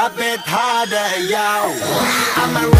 I bet harder, yo. I'm a.